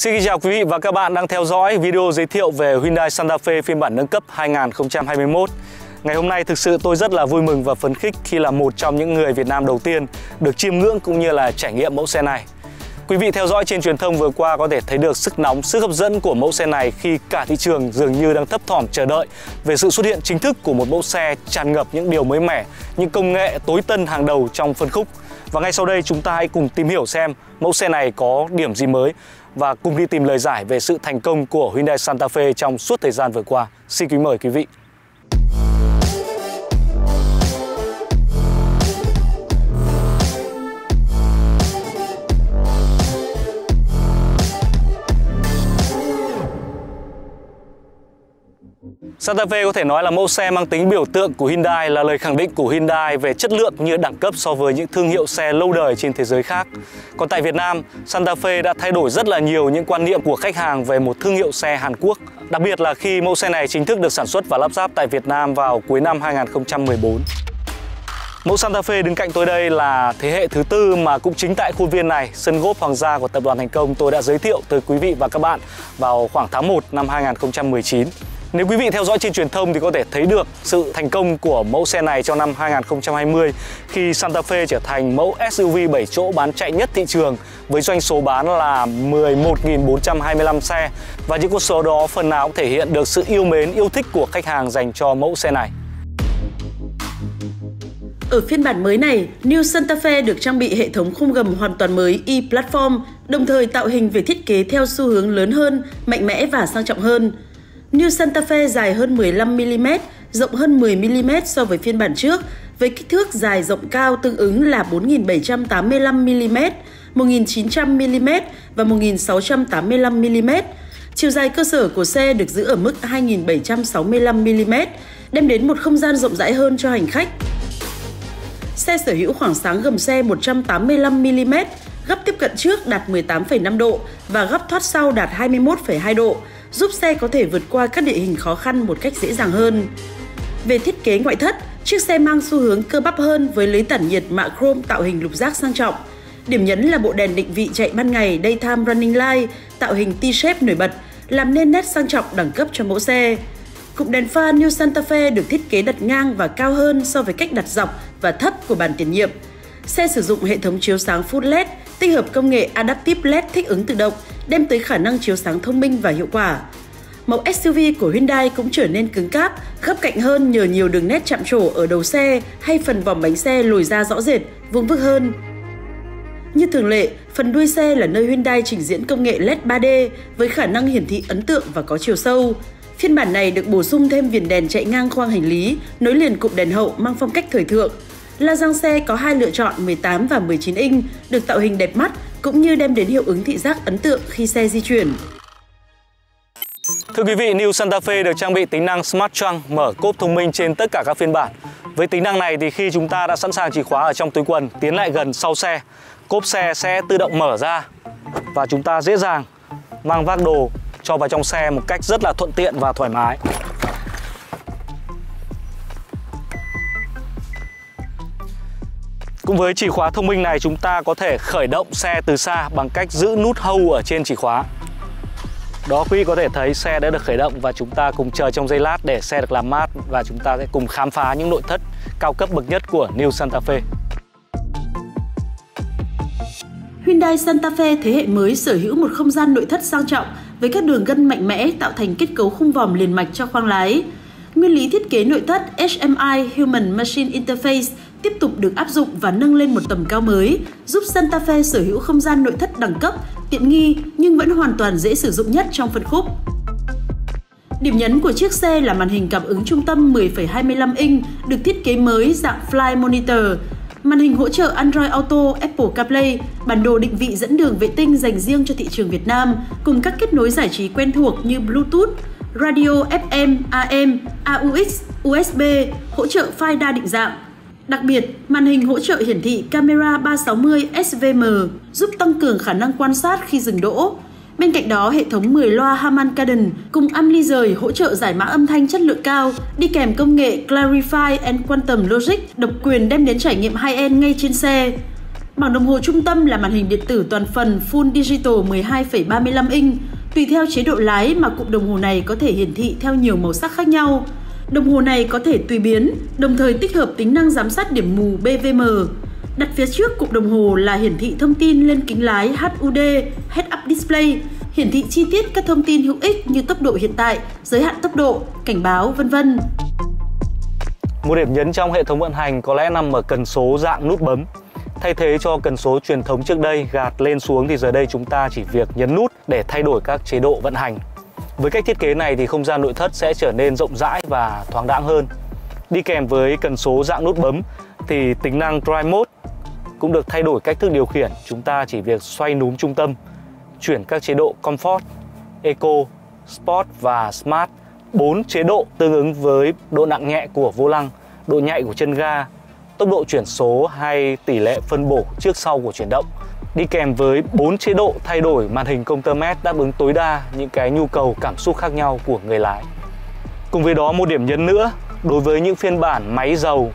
Xin chào quý vị và các bạn đang theo dõi video giới thiệu về Hyundai Santa Fe phiên bản nâng cấp 2021. Ngày hôm nay thực sự tôi rất là vui mừng và phấn khích khi là một trong những người Việt Nam đầu tiên được chiêm ngưỡng cũng như là trải nghiệm mẫu xe này. Quý vị theo dõi trên truyền thông vừa qua có thể thấy được sức nóng, sức hấp dẫn của mẫu xe này khi cả thị trường dường như đang thấp thỏm chờ đợi về sự xuất hiện chính thức của một mẫu xe tràn ngập những điều mới mẻ, những công nghệ tối tân hàng đầu trong phân khúc. Và ngay sau đây chúng ta hãy cùng tìm hiểu xem mẫu xe này có điểm gì mới và cùng đi tìm lời giải về sự thành công của Hyundai Santa Fe trong suốt thời gian vừa qua. Xin kính mời quý vị. Santa Fe có thể nói là mẫu xe mang tính biểu tượng của Hyundai là lời khẳng định của Hyundai về chất lượng như đẳng cấp so với những thương hiệu xe lâu đời trên thế giới khác. Còn tại Việt Nam, Santa Fe đã thay đổi rất là nhiều những quan niệm của khách hàng về một thương hiệu xe Hàn Quốc. Đặc biệt là khi mẫu xe này chính thức được sản xuất và lắp ráp tại Việt Nam vào cuối năm 2014. Mẫu Santa Fe đứng cạnh tôi đây là thế hệ thứ tư mà cũng chính tại khuôn viên này, sân gốp hoàng gia của tập đoàn Thành Công tôi đã giới thiệu tới quý vị và các bạn vào khoảng tháng 1 năm 2019. Nếu quý vị theo dõi trên truyền thông thì có thể thấy được sự thành công của mẫu xe này trong năm 2020 khi Santa Fe trở thành mẫu SUV 7 chỗ bán chạy nhất thị trường với doanh số bán là 11.425 xe và những con số đó phần nào cũng thể hiện được sự yêu mến, yêu thích của khách hàng dành cho mẫu xe này. Ở phiên bản mới này, New Santa Fe được trang bị hệ thống khung gầm hoàn toàn mới e-platform, đồng thời tạo hình về thiết kế theo xu hướng lớn hơn, mạnh mẽ và sang trọng hơn. New Santa Fe dài hơn 15mm, rộng hơn 10mm so với phiên bản trước, với kích thước dài rộng cao tương ứng là 4.785 mm, 1.900 mm và 1.685 mm. Chiều dài cơ sở của xe được giữ ở mức 2.765 mm, đem đến một không gian rộng rãi hơn cho hành khách. Xe sở hữu khoảng sáng gầm xe 185mm, gấp tiếp cận trước đạt 18,5 độ và gấp thoát sau đạt 21,2 độ, giúp xe có thể vượt qua các địa hình khó khăn một cách dễ dàng hơn. Về thiết kế ngoại thất, chiếc xe mang xu hướng cơ bắp hơn với lưới tản nhiệt mạ chrome tạo hình lục giác sang trọng. Điểm nhấn là bộ đèn định vị chạy ban ngày Daytime Running Light tạo hình T-shape nổi bật, làm nên nét sang trọng đẳng cấp cho mẫu xe. Cụm đèn pha New Santa Fe được thiết kế đặt ngang và cao hơn so với cách đặt dọc và thấp của bản tiền nhiệm. Xe sử dụng hệ thống chiếu sáng Full LED, tích hợp công nghệ Adaptive LED thích ứng tự động, đem tới khả năng chiếu sáng thông minh và hiệu quả. Mẫu SUV của Hyundai cũng trở nên cứng cáp, gấp cạnh hơn nhờ nhiều đường nét chạm trổ ở đầu xe hay phần vòng bánh xe lồi ra rõ rệt, vuông vức hơn. Như thường lệ, phần đuôi xe là nơi Hyundai trình diễn công nghệ LED 3D với khả năng hiển thị ấn tượng và có chiều sâu. Phiên bản này được bổ sung thêm viền đèn chạy ngang khoang hành lý, nối liền cụm đèn hậu mang phong cách thời thượng. La răng xe có hai lựa chọn 18 và 19 inch, được tạo hình đẹp mắt cũng như đem đến hiệu ứng thị giác ấn tượng khi xe di chuyển. Thưa quý vị, New Santa Fe được trang bị tính năng Smart Trunk mở cốp thông minh trên tất cả các phiên bản. Với tính năng này thì khi chúng ta đã sẵn sàng chìa khóa ở trong túi quần, tiến lại gần sau xe, cốp xe sẽ tự động mở ra và chúng ta dễ dàng mang vác đồ cho vào trong xe một cách rất là thuận tiện và thoải mái. Cũng với chìa khóa thông minh này, chúng ta có thể khởi động xe từ xa bằng cách giữ nút hâu ở trên chìa khóa. Đó, quý vị có thể thấy xe đã được khởi động và chúng ta cùng chờ trong giây lát để xe được làm mát và chúng ta sẽ cùng khám phá những nội thất cao cấp bậc nhất của New Santa Fe. Hyundai Santa Fe thế hệ mới sở hữu một không gian nội thất sang trọng với các đường gân mạnh mẽ tạo thành kết cấu khung vòm liền mạch cho khoang lái. Nguyên lý thiết kế nội thất HMI Human Machine Interface tiếp tục được áp dụng và nâng lên một tầm cao mới, giúp Santa Fe sở hữu không gian nội thất đẳng cấp, tiện nghi nhưng vẫn hoàn toàn dễ sử dụng nhất trong phân khúc. Điểm nhấn của chiếc xe là màn hình cảm ứng trung tâm 10,25 inch được thiết kế mới dạng Fly Monitor, màn hình hỗ trợ Android Auto, Apple CarPlay, bản đồ định vị dẫn đường vệ tinh dành riêng cho thị trường Việt Nam, cùng các kết nối giải trí quen thuộc như Bluetooth, radio FM, AM, AUX, USB, hỗ trợ file đa định dạng, Đặc biệt, màn hình hỗ trợ hiển thị camera 360 SVM giúp tăng cường khả năng quan sát khi dừng đỗ. Bên cạnh đó, hệ thống 10 loa Harman Kardon cùng ampli rời hỗ trợ giải mã âm thanh chất lượng cao, đi kèm công nghệ Clarify and Quantum Logic độc quyền đem đến trải nghiệm high-end ngay trên xe. Bảng đồng hồ trung tâm là màn hình điện tử toàn phần Full Digital 12,35 inch. Tùy theo chế độ lái mà cụm đồng hồ này có thể hiển thị theo nhiều màu sắc khác nhau. Đồng hồ này có thể tùy biến, đồng thời tích hợp tính năng giám sát điểm mù BVM. Đặt phía trước cụm đồng hồ là hiển thị thông tin lên kính lái HUD Head-Up Display, hiển thị chi tiết các thông tin hữu ích như tốc độ hiện tại, giới hạn tốc độ, cảnh báo, vân vân. Một điểm nhấn trong hệ thống vận hành có lẽ nằm ở cần số dạng nút bấm. Thay thế cho cần số truyền thống trước đây gạt lên xuống thì giờ đây chúng ta chỉ việc nhấn nút để thay đổi các chế độ vận hành. Với cách thiết kế này thì không gian nội thất sẽ trở nên rộng rãi và thoáng đãng hơn. Đi kèm với cần số dạng nút bấm thì tính năng Drive Mode cũng được thay đổi cách thức điều khiển. Chúng ta chỉ việc xoay núm trung tâm, chuyển các chế độ Comfort, Eco, Sport và Smart. bốn chế độ tương ứng với độ nặng nhẹ của vô lăng, độ nhạy của chân ga, tốc độ chuyển số hay tỷ lệ phân bổ trước sau của chuyển động đi kèm với 4 chế độ thay đổi màn hình công tơ mét đáp ứng tối đa những cái nhu cầu cảm xúc khác nhau của người lái. Cùng với đó một điểm nhấn nữa đối với những phiên bản máy dầu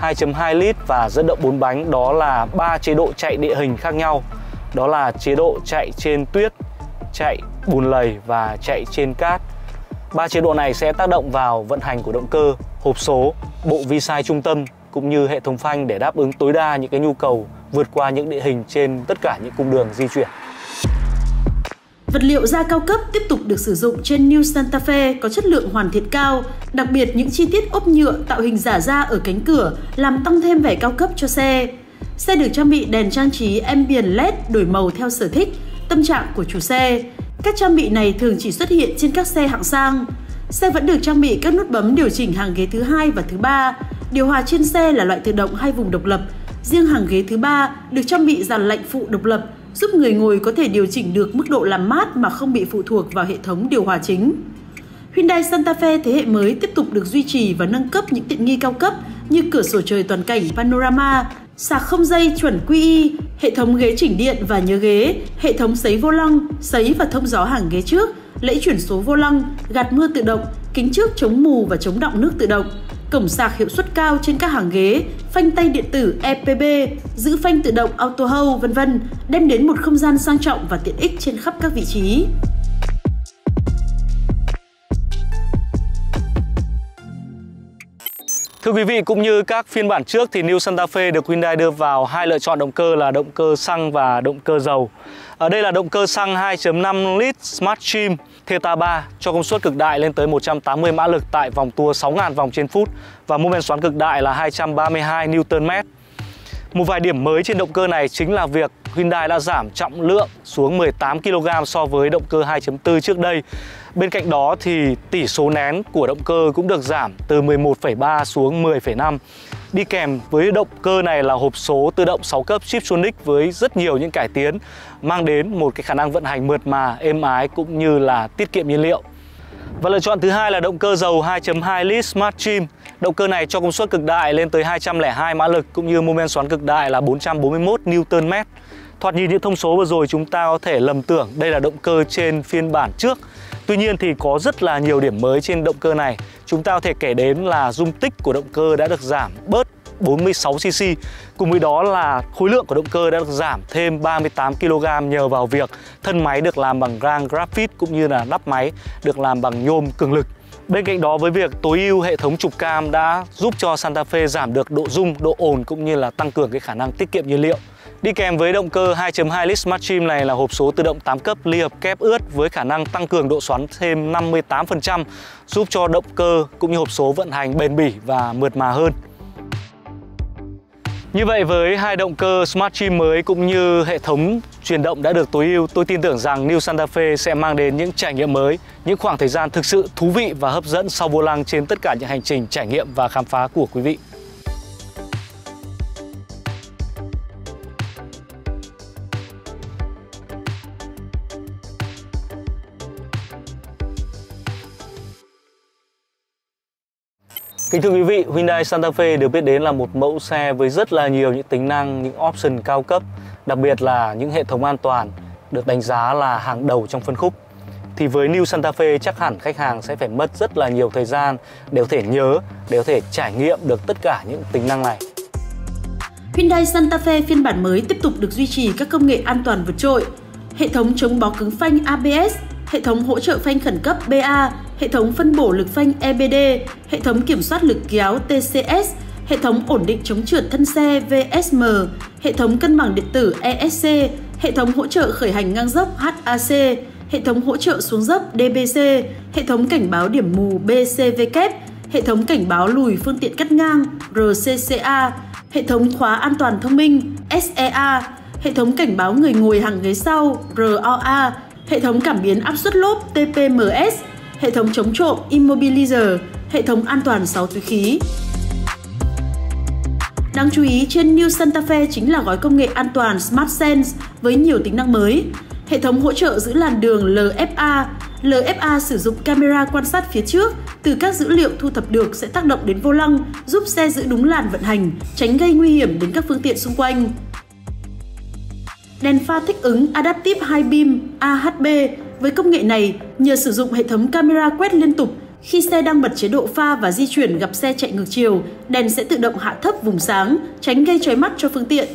2.2 lít và dẫn động 4 bánh đó là ba chế độ chạy địa hình khác nhau. Đó là chế độ chạy trên tuyết, chạy bùn lầy và chạy trên cát. Ba chế độ này sẽ tác động vào vận hành của động cơ, hộp số, bộ vi sai trung tâm cũng như hệ thống phanh để đáp ứng tối đa những cái nhu cầu vượt qua những địa hình trên tất cả những cung đường di chuyển. Vật liệu da cao cấp tiếp tục được sử dụng trên New Santa Fe có chất lượng hoàn thiện cao, đặc biệt những chi tiết ốp nhựa tạo hình giả da ở cánh cửa làm tăng thêm vẻ cao cấp cho xe. Xe được trang bị đèn trang trí ambient LED đổi màu theo sở thích, tâm trạng của chủ xe. Các trang bị này thường chỉ xuất hiện trên các xe hạng sang. Xe vẫn được trang bị các nút bấm điều chỉnh hàng ghế thứ hai và thứ ba. Điều hòa trên xe là loại tự động hai vùng độc lập. Riêng hàng ghế thứ ba được trang bị dàn lạnh phụ độc lập, giúp người ngồi có thể điều chỉnh được mức độ làm mát mà không bị phụ thuộc vào hệ thống điều hòa chính. Hyundai Santa Fe thế hệ mới tiếp tục được duy trì và nâng cấp những tiện nghi cao cấp như cửa sổ trời toàn cảnh panorama, sạc không dây chuẩn QI, hệ thống ghế chỉnh điện và nhớ ghế, hệ thống sấy vô lăng, sấy và thông gió hàng ghế trước, lẫy chuyển số vô lăng, gạt mưa tự động, kính trước chống mù và chống đọng nước tự động, cổng sạc hiệu suất cao trên các hàng ghế, phanh tay điện tử EPB, giữ phanh tự động Auto Hold, vân vân, đem đến một không gian sang trọng và tiện ích trên khắp các vị trí. Thưa quý vị, cũng như các phiên bản trước thì New Santa Fe được Hyundai đưa vào hai lựa chọn động cơ là động cơ xăng và động cơ dầu. Ở đây là động cơ xăng 2.5 lít Smart Trim Theta 3 cho công suất cực đại lên tới 180 mã lực tại vòng tua 6.000 vòng trên phút và mô men xoắn cực đại là 232 Nm. Một vài điểm mới trên động cơ này chính là việc Hyundai đã giảm trọng lượng xuống 18 kg so với động cơ 2.4 trước đây. Bên cạnh đó thì tỷ số nén của động cơ cũng được giảm từ 11,3 xuống 10,5. Đi kèm với động cơ này là hộp số tự động 6 cấp Chiptronic với rất nhiều những cải tiến mang đến một cái khả năng vận hành mượt mà, êm ái cũng như là tiết kiệm nhiên liệu. Và lựa chọn thứ hai là động cơ dầu 2.2 lít Smart Trim. Động cơ này cho công suất cực đại lên tới 202 mã lực cũng như mô men xoắn cực đại là 441 Nm. Thoạt nhìn những thông số vừa rồi chúng ta có thể lầm tưởng đây là động cơ trên phiên bản trước. Tuy nhiên thì có rất là nhiều điểm mới trên động cơ này. Chúng ta có thể kể đến là dung tích của động cơ đã được giảm bớt 46cc. Cùng với đó là khối lượng của động cơ đã được giảm thêm 38 kg nhờ vào việc thân máy được làm bằng gang graphite cũng như là nắp máy được làm bằng nhôm cường lực. Bên cạnh đó với việc tối ưu hệ thống trục cam đã giúp cho Santa Fe giảm được độ rung, độ ồn cũng như là tăng cường cái khả năng tiết kiệm nhiên liệu. Đi kèm với động cơ 2.2 lít Smart Trim này là hộp số tự động 8 cấp ly hợp kép ướt với khả năng tăng cường độ xoắn thêm 58%, giúp cho động cơ cũng như hộp số vận hành bền bỉ và mượt mà hơn. Như vậy với hai động cơ Smart Trim mới cũng như hệ thống truyền động đã được tối ưu, tôi tin tưởng rằng New Santa Fe sẽ mang đến những trải nghiệm mới, những khoảng thời gian thực sự thú vị và hấp dẫn sau vô lăng trên tất cả những hành trình trải nghiệm và khám phá của quý vị. Kính thưa quý vị, Hyundai Santa Fe được biết đến là một mẫu xe với rất là nhiều những tính năng, những option cao cấp, đặc biệt là những hệ thống an toàn được đánh giá là hàng đầu trong phân khúc. Thì với New Santa Fe chắc hẳn khách hàng sẽ phải mất rất là nhiều thời gian để có thể nhớ, để có thể trải nghiệm được tất cả những tính năng này. Hyundai Santa Fe phiên bản mới tiếp tục được duy trì các công nghệ an toàn vượt trội. Hệ thống chống bó cứng phanh ABS, hệ thống hỗ trợ phanh khẩn cấp BA, hệ thống phân bổ lực phanh EBD, hệ thống kiểm soát lực kéo TCS, hệ thống ổn định chống trượt thân xe VSM, hệ thống cân bằng điện tử ESC, hệ thống hỗ trợ khởi hành ngang dốc HAC, hệ thống hỗ trợ xuống dốc DBC, hệ thống cảnh báo điểm mù BCVK, hệ thống cảnh báo lùi phương tiện cắt ngang RCCA, hệ thống khóa an toàn thông minh SEA, hệ thống cảnh báo người ngồi hàng ghế sau ROA, hệ thống cảm biến áp suất lốp TPMS, hệ thống chống trộm Immobilizer, hệ thống an toàn 6 túi khí. Đáng chú ý, trên New Santa Fe chính là gói công nghệ an toàn Smart Sense với nhiều tính năng mới. Hệ thống hỗ trợ giữ làn đường LFA. LFA sử dụng camera quan sát phía trước, từ các dữ liệu thu thập được sẽ tác động đến vô lăng, giúp xe giữ đúng làn vận hành, tránh gây nguy hiểm đến các phương tiện xung quanh. Đèn pha thích ứng Adaptive High Beam AHB với công nghệ này, nhờ sử dụng hệ thống camera quét liên tục khi xe đang bật chế độ pha và di chuyển gặp xe chạy ngược chiều, đèn sẽ tự động hạ thấp vùng sáng, tránh gây chói mắt cho phương tiện.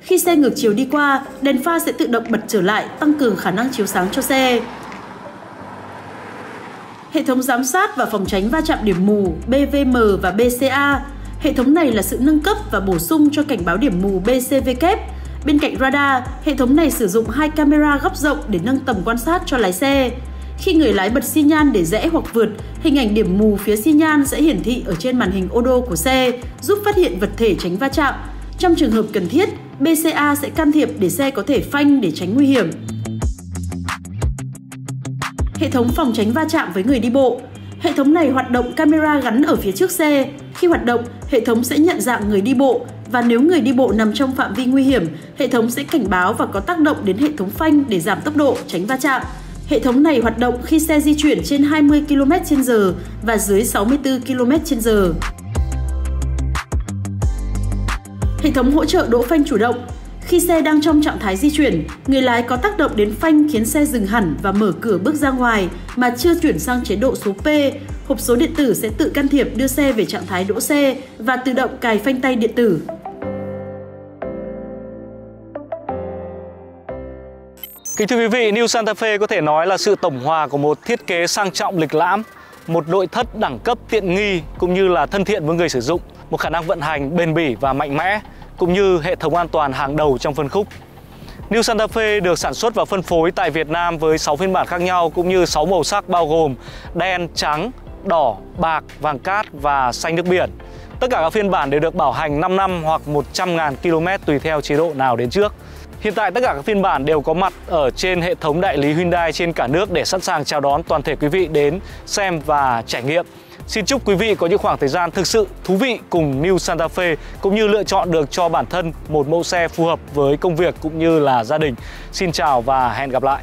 Khi xe ngược chiều đi qua, đèn pha sẽ tự động bật trở lại, tăng cường khả năng chiếu sáng cho xe. Hệ thống giám sát và phòng tránh va chạm điểm mù BVM và BCA. Hệ thống này là sự nâng cấp và bổ sung cho cảnh báo điểm mù BCVK. Bên cạnh radar, hệ thống này sử dụng hai camera góc rộng để nâng tầm quan sát cho lái xe. Khi người lái bật xi nhan để rẽ hoặc vượt, hình ảnh điểm mù phía xi nhan sẽ hiển thị ở trên màn hình ô đô của xe, giúp phát hiện vật thể tránh va chạm. Trong trường hợp cần thiết, BCA sẽ can thiệp để xe có thể phanh để tránh nguy hiểm. Hệ thống phòng tránh va chạm với người đi bộ. Hệ thống này hoạt động camera gắn ở phía trước xe. Khi hoạt động, hệ thống sẽ nhận dạng người đi bộ và nếu người đi bộ nằm trong phạm vi nguy hiểm, hệ thống sẽ cảnh báo và có tác động đến hệ thống phanh để giảm tốc độ, tránh va chạm. Hệ thống này hoạt động khi xe di chuyển trên 20 km/h và dưới 64 km/h. Hệ thống hỗ trợ đỗ phanh chủ động. Khi xe đang trong trạng thái di chuyển, người lái có tác động đến phanh khiến xe dừng hẳn và mở cửa bước ra ngoài mà chưa chuyển sang chế độ số P. Hộp số điện tử sẽ tự can thiệp đưa xe về trạng thái đỗ xe và tự động cài phanh tay điện tử. Kính thưa quý vị, New Santa Fe có thể nói là sự tổng hòa của một thiết kế sang trọng lịch lãm, một nội thất đẳng cấp tiện nghi cũng như là thân thiện với người sử dụng, một khả năng vận hành bền bỉ và mạnh mẽ cũng như hệ thống an toàn hàng đầu trong phân khúc. New Santa Fe được sản xuất và phân phối tại Việt Nam với 6 phiên bản khác nhau cũng như 6 màu sắc bao gồm đen, trắng, đỏ, bạc, vàng cát và xanh nước biển. Tất cả các phiên bản đều được bảo hành 5 năm hoặc 100.000 km tùy theo chế độ nào đến trước. Hiện tại tất cả các phiên bản đều có mặt ở trên hệ thống đại lý Hyundai trên cả nước để sẵn sàng chào đón toàn thể quý vị đến xem và trải nghiệm. Xin chúc quý vị có những khoảng thời gian thực sự thú vị cùng New Santa Fe, cũng như lựa chọn được cho bản thân một mẫu xe phù hợp với công việc cũng như là gia đình. Xin chào và hẹn gặp lại.